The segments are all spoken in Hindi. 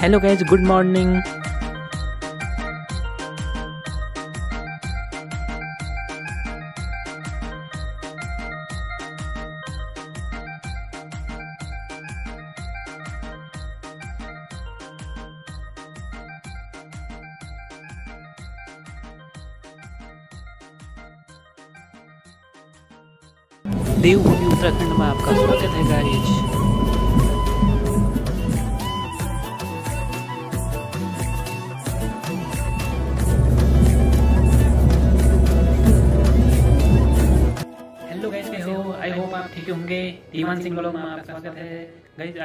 हेलो गाइज़ गुड मॉर्निंग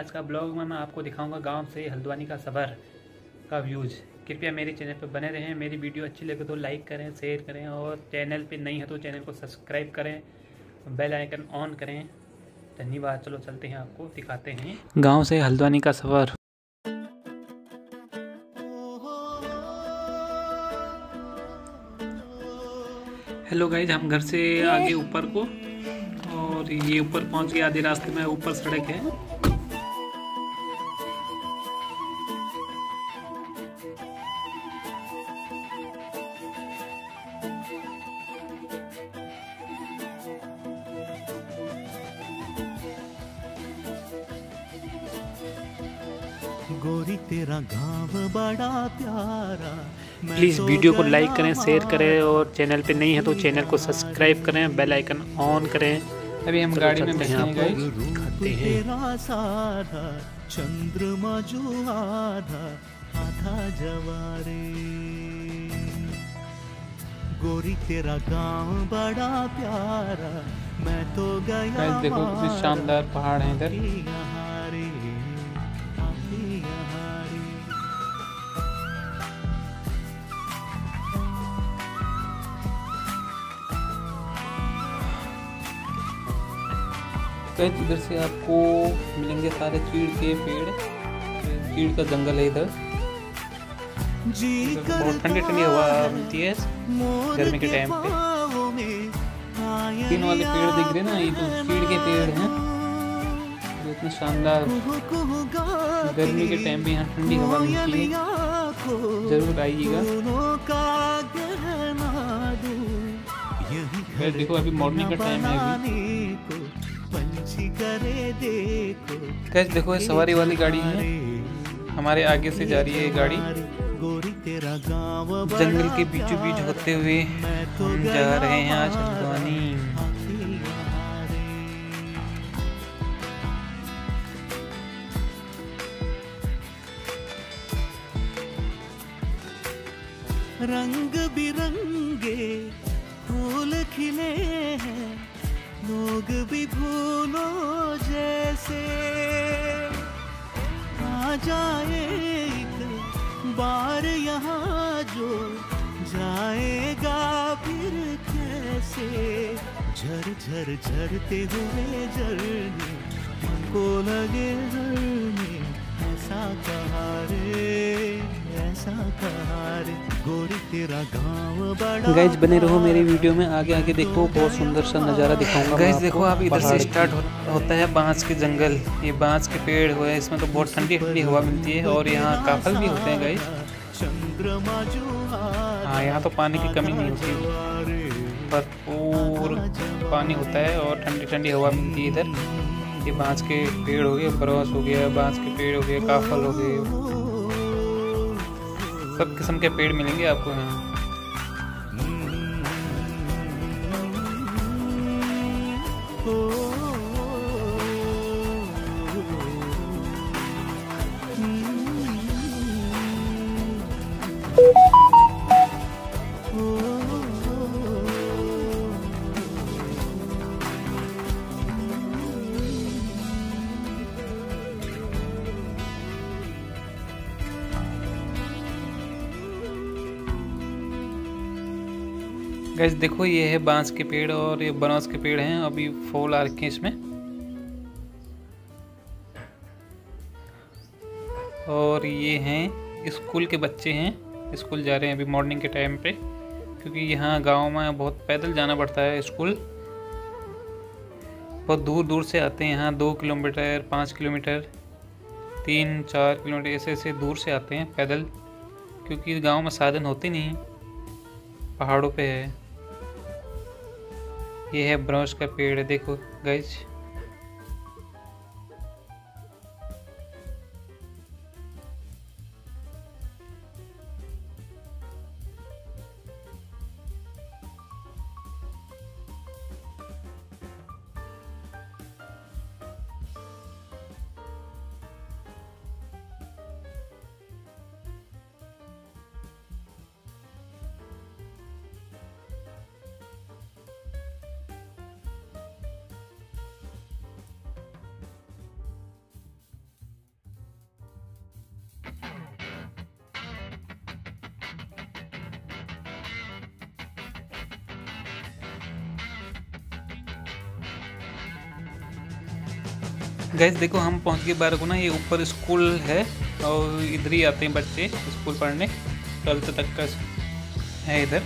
आज का ब्लॉग में मैं आपको दिखाऊँगा गाँव से हल्द्वानी का सफ़र का व्यूज़ कृपया मेरे चैनल पर बने रहें, मेरी वीडियो अच्छी लगे तो लाइक करें शेयर करें और चैनल पे नहीं है तो चैनल को सब्सक्राइब करें बेल आइकन ऑन करें। धन्यवाद। चलो चलते हैं आपको, दिखाते हैं। गाँव से हल्द्वानी का सफ़र। हेलो गाइज़ हम घर से आगे ऊपर को और ये ऊपर पहुँच गए आधे रास्ते में, ऊपर सड़क है। प्लीज़ तो वीडियो को लाइक करें शेयर करें और चैनल पे नहीं है तो चैनल को सब्सक्राइब करें बेल आइकन ऑन करें। अभी हम गाड़ी में बैठे हैं दिखाते हैं चंद्रमा जो आधा आधा जवारे। गोरी तेरा गाँव बड़ा प्यारा मैं तो गया देखो कितने शानदार पहाड़ हैं इधर। गाइस इधर से आपको मिलेंगे सारे चीड़ के पेड़। चीड़ का जंगल है इधर। बहुत ठंडी ठंडी हवा मिलती है गर्मी के टाइम पे। पे तीन वाले पेड़ दिख रहे ना ये तो चीड़ के पेड़ हैं। जो इतने शानदार। गर्मी के टाइम पे यहाँ ठंडी हवा मिलती है। ज़रूर आइएगा। देखो अभी मॉर्निंग का टाइम है अभी। करे देखो। ये सवारी वाली गाड़ी है। हमारे आगे से जा रही है ये गाड़ी। गोरी तेरा गाँव जंगल के बीचों बीच होते हुए हम जा रहे हैं आज हल्द्वानी रंग बिरंगे फूल खिले हैं। लोग भी भूलो जैसे। आ जाए एक बार यहाँ जो जाएगा फिर कैसे? झर झर झरते हुए झरने को लगे झरने, ऐसा कहा रे। गाइज़ बने रहो मेरी वीडियो में आगे आगे देखो बहुत सुंदर सा नज़ारा दिखाऊँगा गाइज़ देखो आप इधर से स्टार्ट हो, होता है बाँस के जंगल। ये बाँस के पेड़ हुए इसमें तो बहुत ठंडी ठंडी हवा मिलती है और यहाँ काफल भी होते हैं गाइज़ चंद्रमा हाँ यहाँ तो पानी की कमी नहीं होती। भरपूर पानी होता है और ठंडी ठंडी हवा मिलती है इधर। ये बाँस के पेड़ हो गए बरस हो गया बाँस के पेड़ हो गए काफल हो गए। सब किस्म के पेड़ मिलेंगे आपको यहाँ। गैस देखो, ये है बाँस के पेड़ और ये बनास के पेड़ हैं। अभी फूल आ रखे हैं इसमें। और ये हैं, स्कूल के बच्चे हैं। स्कूल जा रहे हैं अभी मॉर्निंग के टाइम पे, क्योंकि यहाँ गाँव में बहुत पैदल जाना पड़ता है स्कूल। बहुत दूर दूर से आते हैं यहाँ, दो किलोमीटर, पाँच किलोमीटर, तीन, चार किलोमीटर ऐसे ऐसे दूर से आते हैं पैदल, क्योंकि गाँव में साधन होते नहीं पहाड़ों पे है। ये है ब्रश का पेड़ देखो गाइज़ गैस देखो, हम पहुँच गए बारह को ना ये ऊपर स्कूल है और इधर ही आते हैं बच्चे स्कूल पढ़ने। ट्वेल्थ तक का है इधर।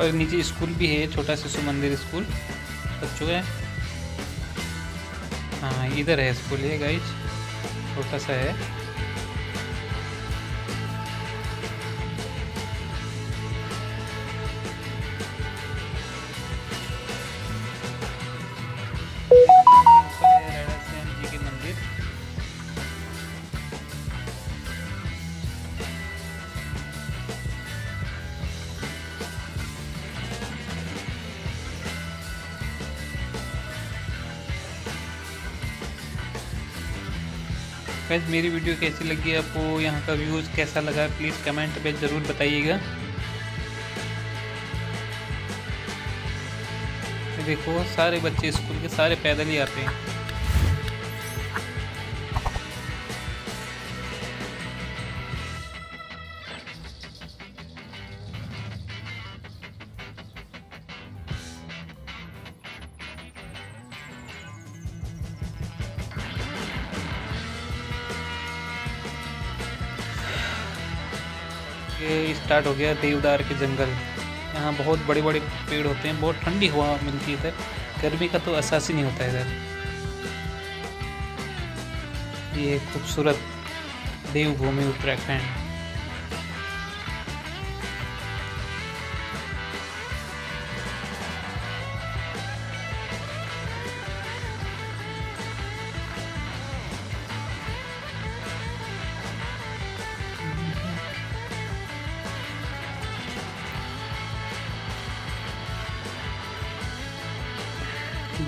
और नीचे स्कूल भी है, छोटा शिशु मंदिर स्कूल। बच्चों है हाँ इधर है स्कूल ये गाइज़ छोटा सा है। गाइस मेरी वीडियो कैसी लगी? आपको यहाँ का व्यूज़ कैसा लगा? प्लीज़ कमेंट पे ज़रूर बताइएगा। देखो, सारे बच्चे स्कूल के सारे पैदल ही आते हैं। स्टार्ट हो गया देवदार के जंगल। यहाँ बहुत बड़े बड़े पेड़ होते हैं, बहुत ठंडी हवा मिलती है इधर। गर्मी का तो एहसास ही नहीं होता इधर। ये खूबसूरत देवभूमि उत्तराखंड।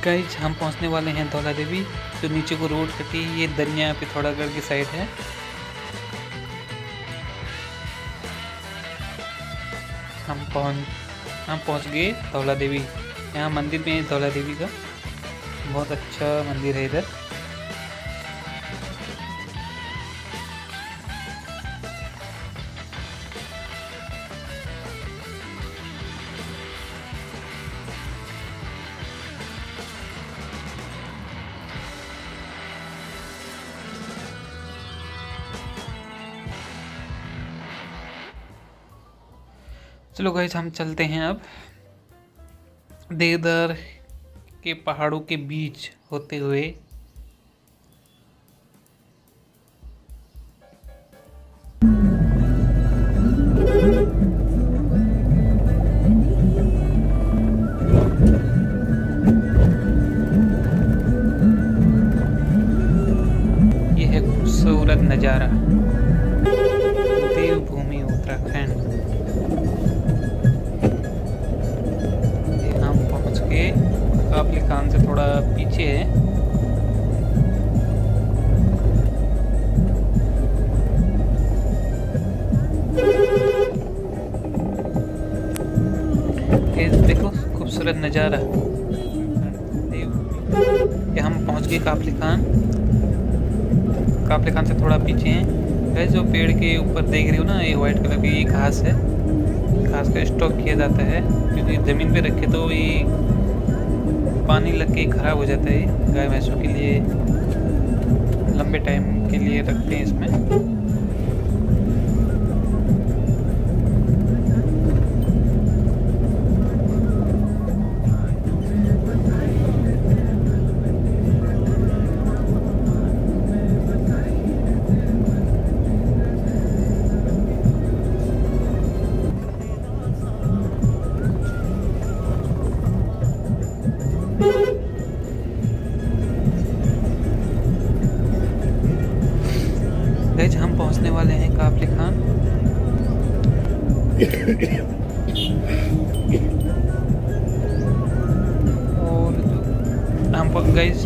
गाइज़ हम पहुँचने वाले हैं धौला देवी, जो नीचे को रोड कटी, ये दनिया पिथौरागढ़ की साइड है। हम पहुँच हम पहुँच गए धौला देवी। यहाँ मंदिर में है धौला देवी का। बहुत अच्छा मंदिर है इधर। चलो गाइस हम चलते हैं अब देवदार के पहाड़ों के बीच होते हुए। यह खूबसूरत नज़ारा। खान से थोड़ा पीछे है। देखो, खूबसूरत नज़ारा। हम पहुँच गए काफली खान। काफले खान से थोड़ा पीछे हैं। है जो पेड़ के ऊपर देख रही हो ना, ये वाइट कलर की घास है। घास का स्टॉक किया जाता है, क्योंकि ज़मीन पे रखे तो ये पानी लग के ख़राब हो जाता है गाय भैंसों के लिए। लंबे टाइम के लिए रखते हैं इसमें। और हम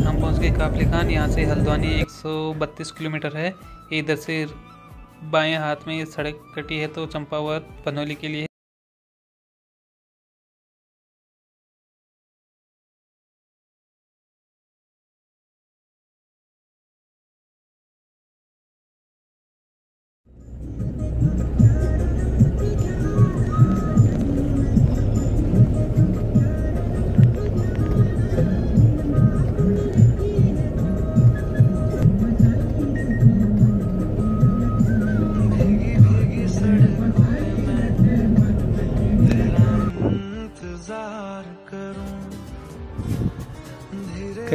हम पहुँच गए काफले खान, यहाँ से हल्द्वानी 132 किलोमीटर है। इधर से बाएँ हाथ में सड़क कटी है तो चंपावत, पनौली के लिए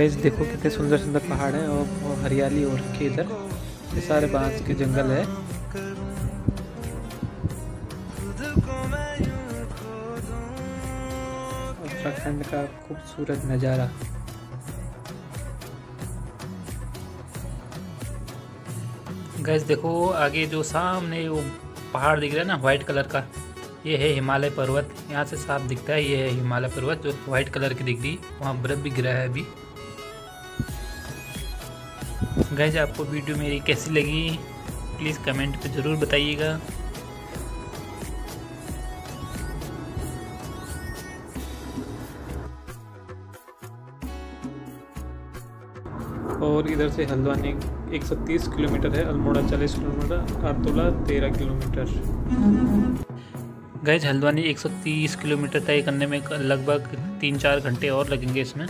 कैसे देखो कितने सुंदर सुंदर पहाड़ हैं और हरियाली हो रखी इधर। ये सारे बाँस के जंगल है। उत्तराखंड का खूबसूरत नज़ारा। गैस, देखो आगे जो सामने वो पहाड़ दिख रहा है ना वाइट कलर का, ये है हिमालय पर्वत। यहाँ से साफ़ दिखता है, ये है हिमालय पर्वत, जो वाइट कलर की दिख रही, वहाँ बर्फ़ भी गिरा है अभी। गैज आपको वीडियो मेरी कैसी लगी? प्लीज़ कमेंट पे ज़रूर बताइएगा। और इधर से हल्द्वानी 130 किलोमीटर है अल्मोड़ा 40 किलोमीटर आरतोला 13 किलोमीटर। गैज हल्द्वानी 130 किलोमीटर तय करने में लगभग तीन चार घंटे और लगेंगे इसमें।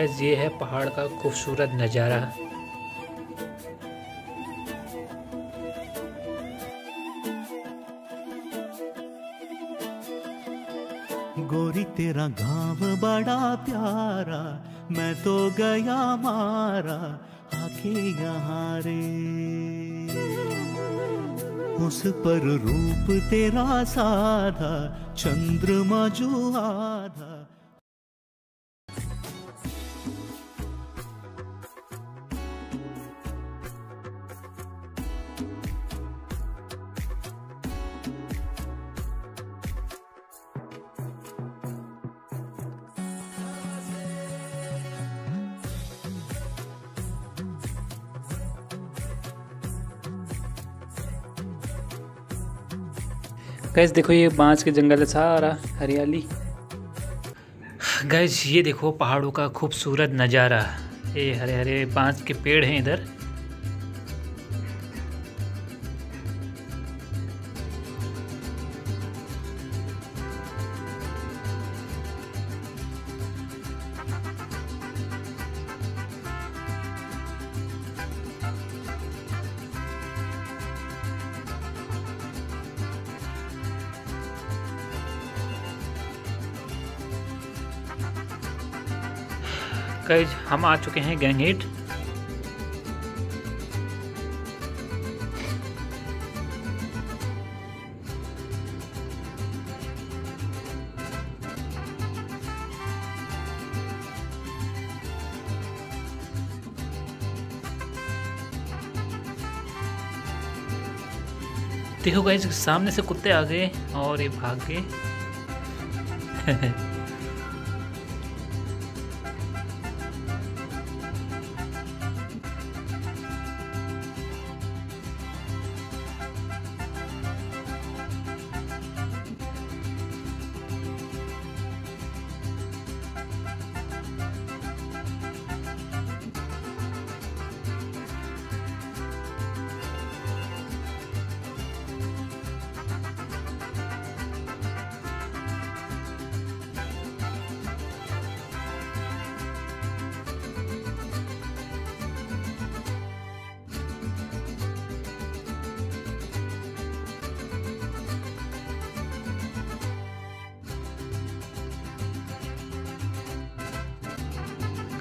गैस ये है पहाड़ का खूबसूरत नज़ारा। गोरी तेरा गाँव बड़ा प्यारा, मैं तो गया मारा आके यहाँ रे। उस पर रूप तेरा साधा, चंद्रमा जो आधा। गैस देखो ये बाँस के जंगल है, सारा हरियाली। गैस ये देखो पहाड़ों का खूबसूरत नज़ारा। ये हरे हरे बाँस के पेड़ हैं इधर। गैज हम आ चुके हैं गैंगेट देखो गाइज़ सामने से कुत्ते आ गए और ये भाग गए।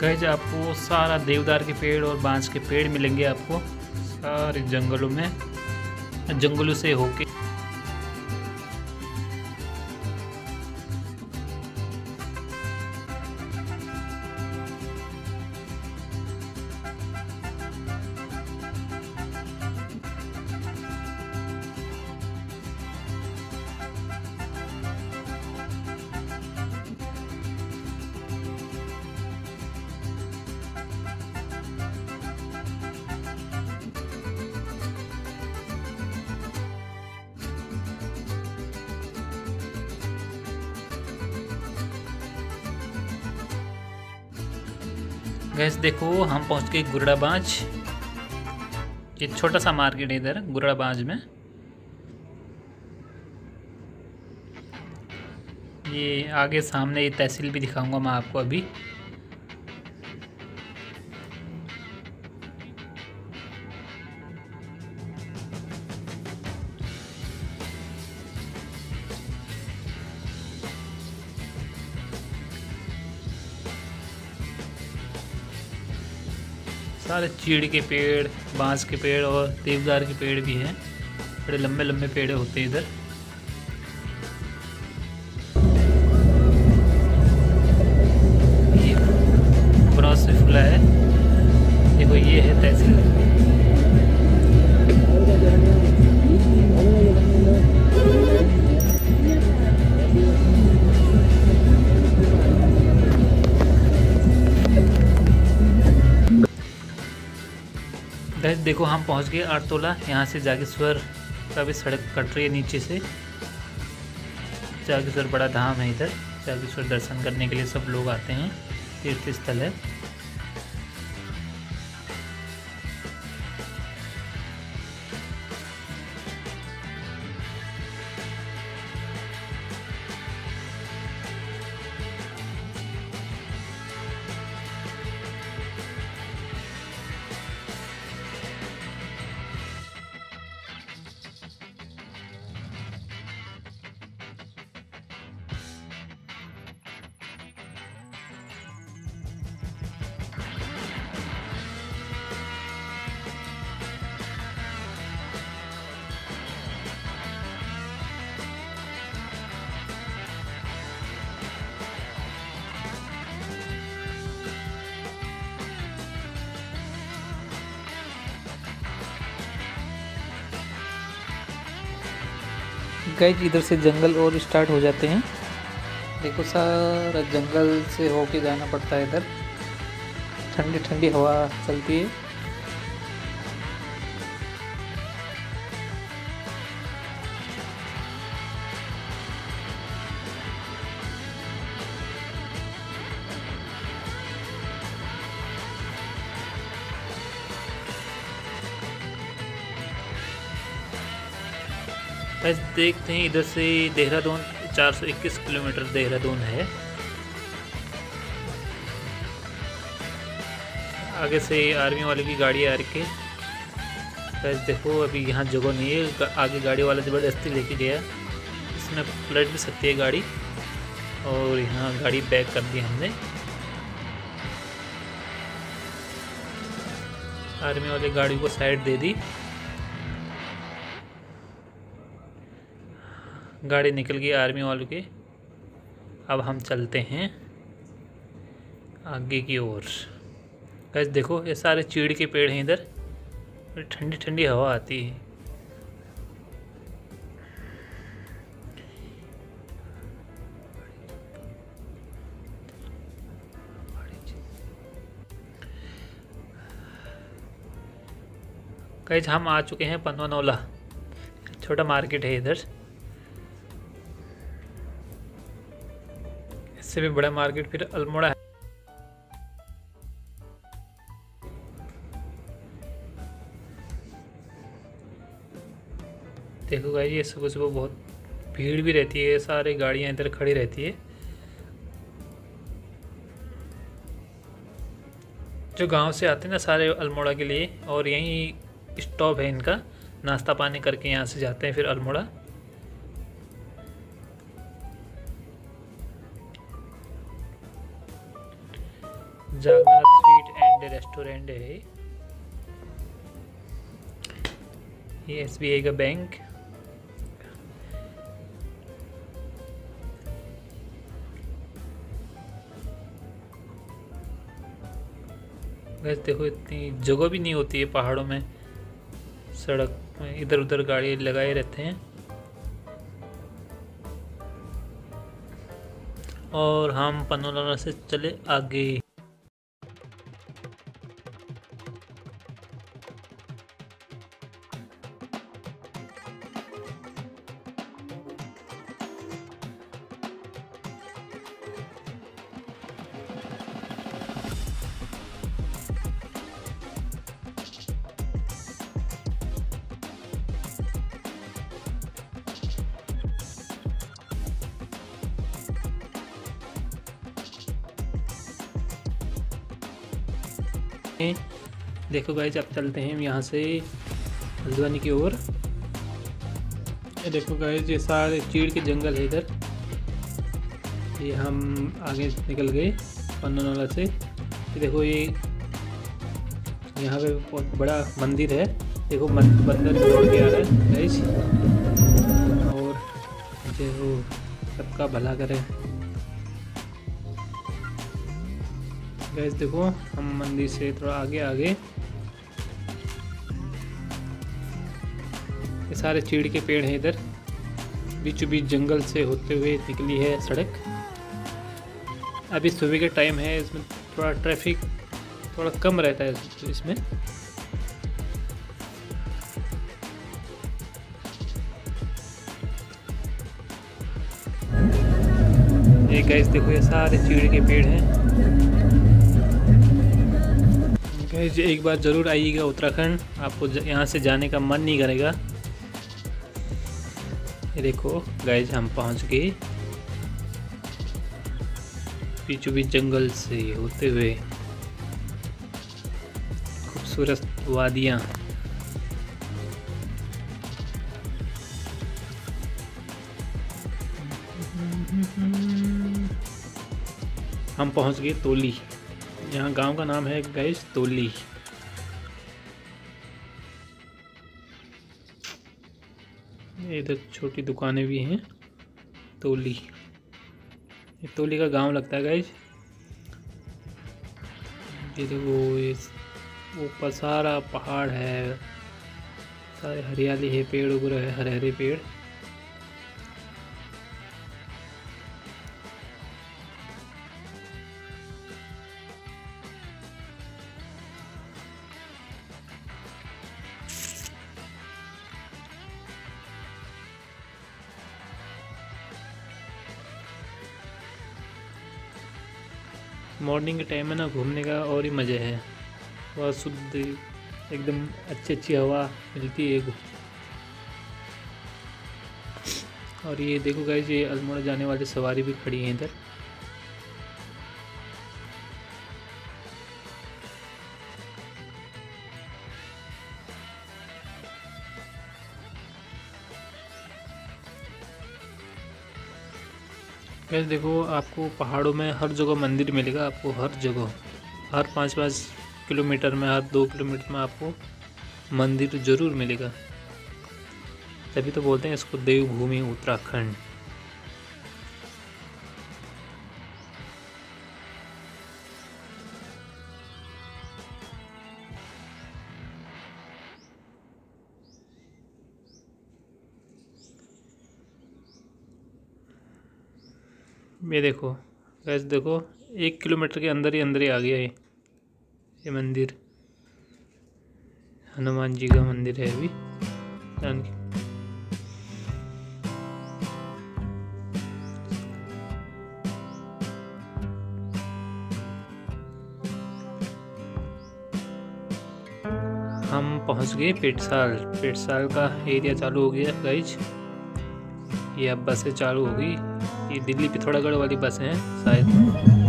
गैज आपको सारा देवदार के पेड़ और बाँस के पेड़ मिलेंगे आपको सारे जंगलों में, जंगलों से होके। गैस देखो, हम पहुँच गए गुरड़ाबाज एक ये छोटा सा मार्केट है इधर गुरड़ाबाज में। ये आगे सामने ये तहसील भी दिखाऊँगा मैं आपको अभी। सारे चीड़ के पेड़, बाँस के पेड़ और देवदार के पेड़ भी हैं। बड़े लंबे लंबे पेड़ होते हैं इधर। देखो, हम पहुँच गए आरतोला यहाँ से जागेश्वर का भी सड़क कट रही है नीचे से। जागेश्वर बड़ा धाम है इधर। जागेश्वर दर्शन करने के लिए सब लोग आते हैं। तीर्थ स्थल है। गैज इधर से जंगल और स्टार्ट हो जाते हैं। देखो सारा जंगल से होके जाना पड़ता है इधर। ठंडी ठंडी हवा चलती है। बस देखते हैं, इधर से देहरादून 421 किलोमीटर देहरादून है। आगे से आर्मी वाले की गाड़ी आ रही है। देखो, अभी यहाँ जगह नहीं है। आगे गाड़ी वाला ज़बरदस्ती लेके गया। इसमें पलट भी सकती है गाड़ी। और यहाँ गाड़ी बैक कर दी हमने। आर्मी वाले गाड़ी को साइड दे दी। गाड़ी निकल गई आर्मी वालों की। अब हम चलते हैं आगे की ओर। गैस देखो, ये सारे चीड़ के पेड़ हैं इधर। ठंडी ठंडी हवा आती है। गैस हम आ चुके हैं पनवनौला छोटा मार्केट है इधर। इससे भी बड़ा मार्केट फिर अल्मोड़ा है। देखो भाई ये सुबह सुबह बहुत भीड़ भी रहती है सारी गाड़ियाँ इधर खड़ी रहती है। जो गाँव से आते हैं ना सारे अल्मोड़ा के लिए, और यहीं स्टॉप है इनका, नाश्ता पानी करके यहाँ से जाते हैं फिर अल्मोड़ा। है ये एस का बैंक वैसे देखो, इतनी जगह भी नहीं होती है पहाड़ों में। सड़क में इधर उधर गाड़ी लगाए रहते हैं। और हम पनोला से चले आगे। देखो गाइज़ अब चलते हैं यहाँ से हल्द्वानी की ओर। ये देखो गाइज़ ये सारे चीड़ के जंगल है इधर। ये हम आगे निकल गए पन्ना से। ये देखो ये, यहाँ पे बहुत बड़ा मंदिर है। देखो बंदर दौड़ के आ रहा है गाइज़ और देखो सबका भला करे। गैस देखो, हम मंदिर से थोड़ा आगे आगे सारे चीड़ के पेड़ हैं इधर। बीचों बीच जंगल से होते हुए निकली है सड़क। अभी सुबह का टाइम है, इसमें थोड़ा ट्रैफ़िक थोड़ा कम रहता है इसमें। ये गैस देखो, ये सारे चीड़ के पेड़ हैं। गैज एक बार ज़रूर आइएगा उत्तराखंड। आपको यहाँ से जाने का मन नहीं करेगा। देखो गैज हम पहुँच गए। बीचों बीच जंगल से होते हुए खूबसूरत वादियाँ। हम पहुँच गए तोली। यहाँ गाँव का नाम है गैस तोली। इधर छोटी दुकानें भी हैं, तोली। ये तोली का गाँव लगता है गाइज़ ये देखो ऊपर सारा पहाड़ है। सारे हरियाली है, पेड़ उग रहे हरे हरे पेड़। मॉर्निंग के टाइम है ना, घूमने का और ही मज़े है। बहुत शुद्ध, एकदम अच्छी अच्छी हवा मिलती है और ये देखो गाइस ये अल्मोड़ा जाने वाली सवारी भी खड़ी है इधर। गैस देखो, आपको पहाड़ों में हर जगह मंदिर मिलेगा, आपको हर जगह। हर पाँच पाँच किलोमीटर में, हर दो किलोमीटर में आपको मंदिर ज़रूर मिलेगा। तभी तो बोलते हैं इसको देवभूमि उत्तराखंड। ये देखो गैस देखो, एक किलोमीटर के अंदर ही अंदर ही आ गया है ये मंदिर। हनुमान जी का मंदिर है अभी। हम पहुँच गए पेटसाल। पेटसाल का एरिया चालू हो गया गाइज़ ये अब बसें चालू हो गई। ये दिल्ली पिथौरागढ़ वाली बस हैं शायद।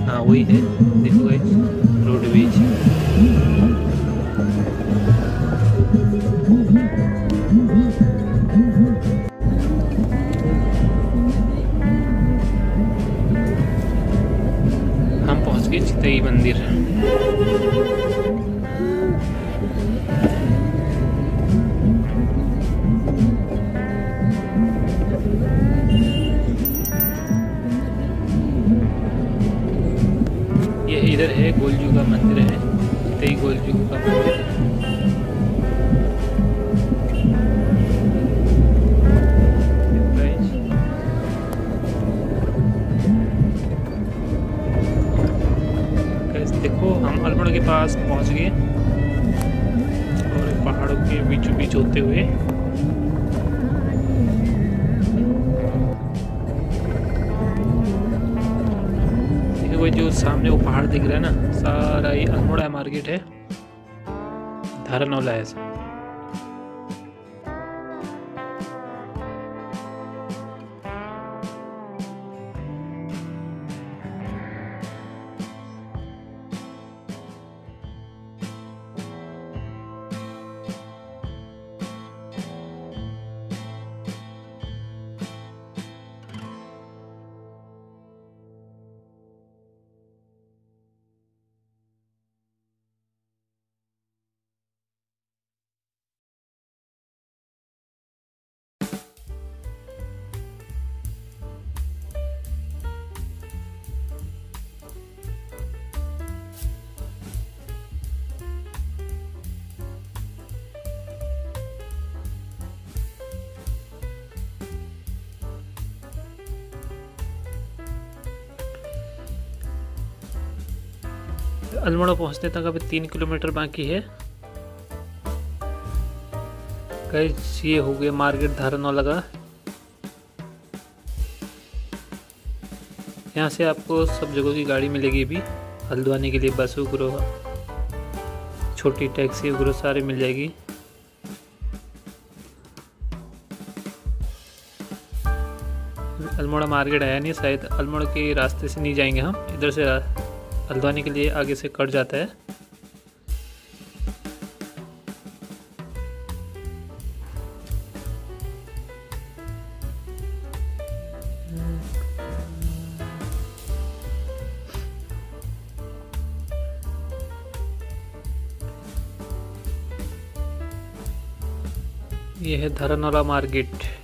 हाँ वही है देखो रोडवेज़। अल्मोड़ा पहुँचने तक अभी तीन किलोमीटर बाकी है। ये हो गया मार्केट धारण लगा यहाँ से आपको सब जगहों की गाड़ी मिलेगी भी हल्द्वानी के लिए बस वगैरह छोटी टैक्सी वगैरह सारी मिल जाएगी। अल्मोड़ा मार्केट आया नहीं, शायद अल्मोड़ा के रास्ते से नहीं जाएँगे हम। इधर से हल्द्वानी के लिए आगे से कट जाता है। ये है धरनौला मार्केट।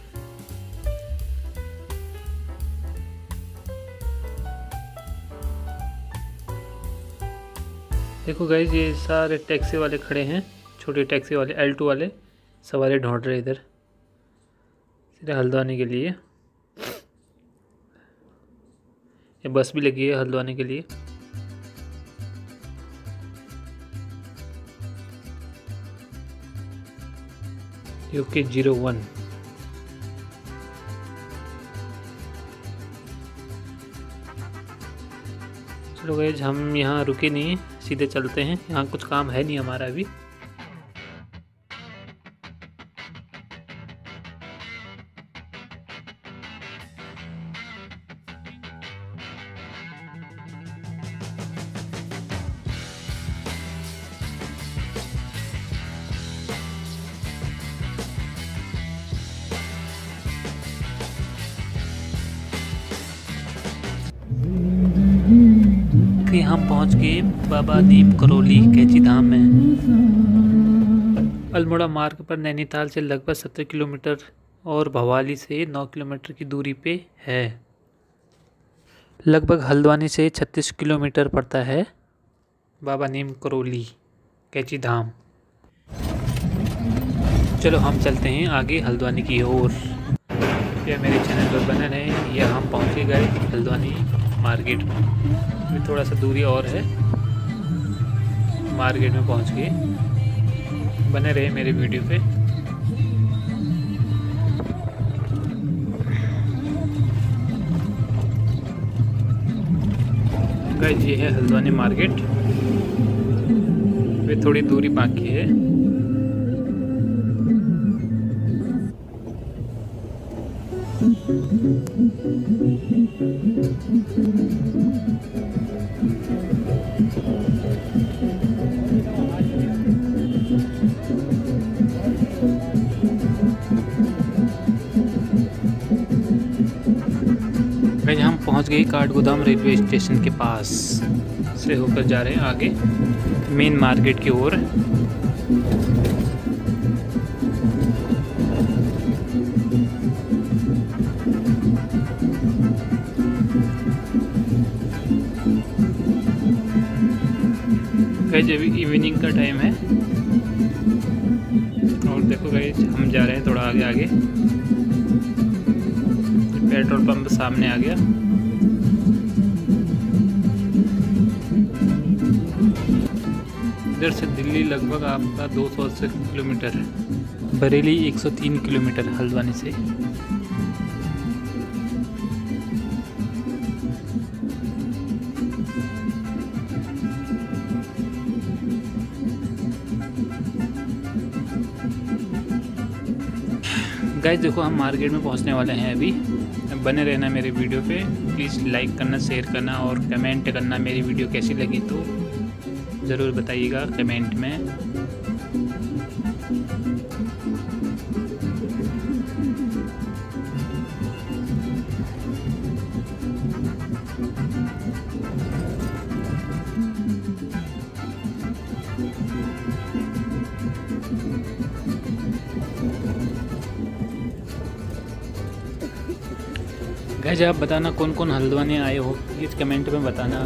देखो गाइज़ ये सारे टैक्सी वाले खड़े हैं, छोटे टैक्सी वाले एल्टो वाले, सवारी ढूंढ रहे इधर, सीधे हल्द्वानी के लिए। ये बस भी लगी है हल्द्वानी के लिए। यूके ज़ीरो वन चलो गए हम यहाँ रुके नहीं सीधे चलते हैं। यहाँ कुछ काम है नहीं हमारा अभी। बाबा नीम करोली कैची धाम में। अल्मोड़ा मार्ग पर नैनीताल से लगभग सत्तर किलोमीटर और भवाली से नौ किलोमीटर की दूरी पे है। लगभग हल्द्वानी से छत्तीस किलोमीटर पड़ता है बाबा नीम करोली कैची धाम चलो हम चलते हैं आगे हल्द्वानी की ओर। या मेरे चैनल पर बने रहे। या हम पहुँचे गए हल्द्वानी मार्केट में। थोड़ा सा दूरी और है। मार्केट में पहुँच गए। बने रहे मेरे वीडियो पे। ये है हल्द्वानी मार्केट। वे थोड़ी दूरी बाकी है। पहुँच गए काठगोदाम रेलवे स्टेशन के पास। से होकर जा रहे हैं आगे, मेन मार्केट की ओर। इवनिंग का टाइम है। और देखो गाइस हम जा रहे हैं थोड़ा आगे आगे। पेट्रोल पंप सामने आ गया। इधर से दिल्ली लगभग आपका दो सौ अस्सी किलोमीटर बरेली 103 किलोमीटर हल्द्वानी से। गाइस देखो, हम मार्केट में पहुँचने वाले हैं अभी। बने रहना मेरे वीडियो पे। प्लीज़ लाइक करना शेयर करना और कमेंट करना मेरी वीडियो कैसी लगी तो ज़रूर बताइएगा कमेंट में। गैज आप बताना कौन कौन हल्द्वानी आए हो? प्लीज़ कमेंट में बताना।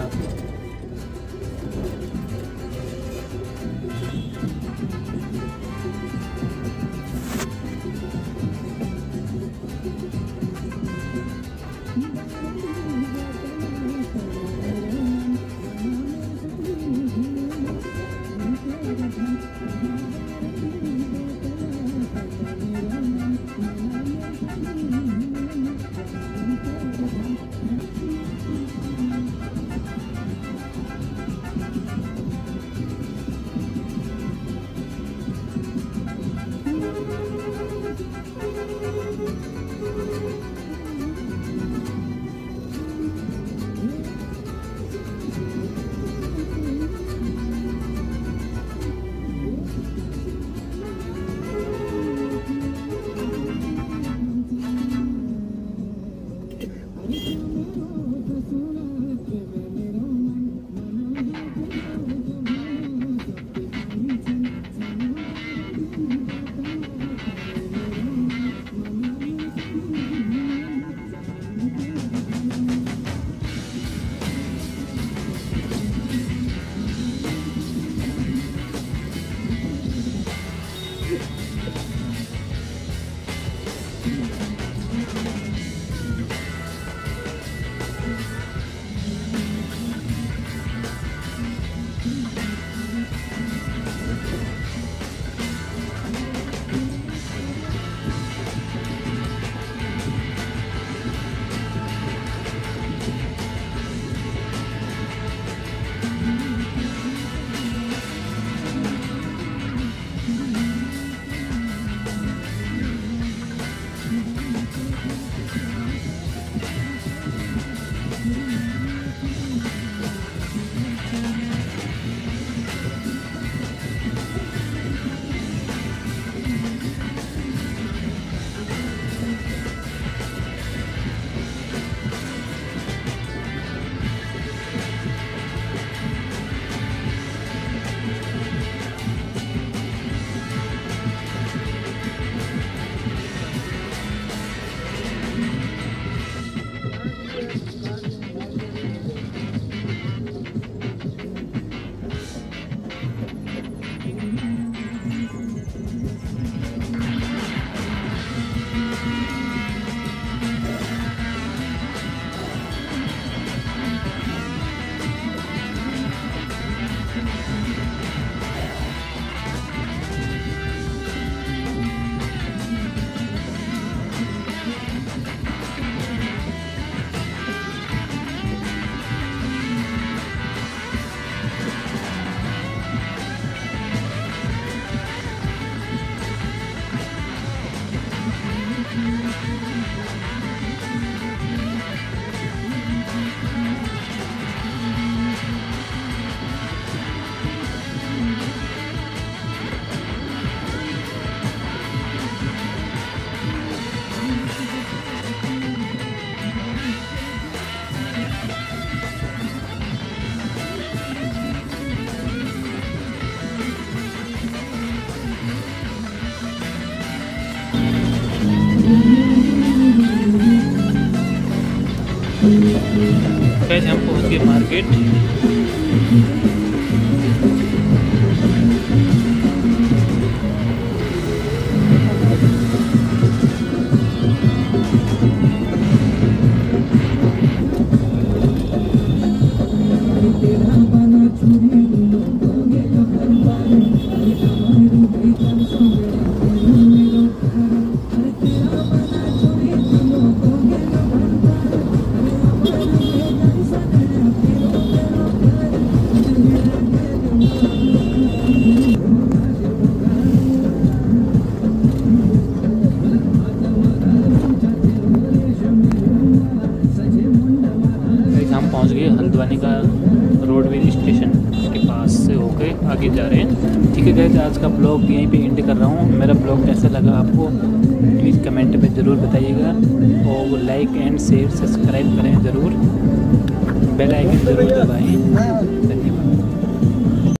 गए हम पहुँच गए मार्केट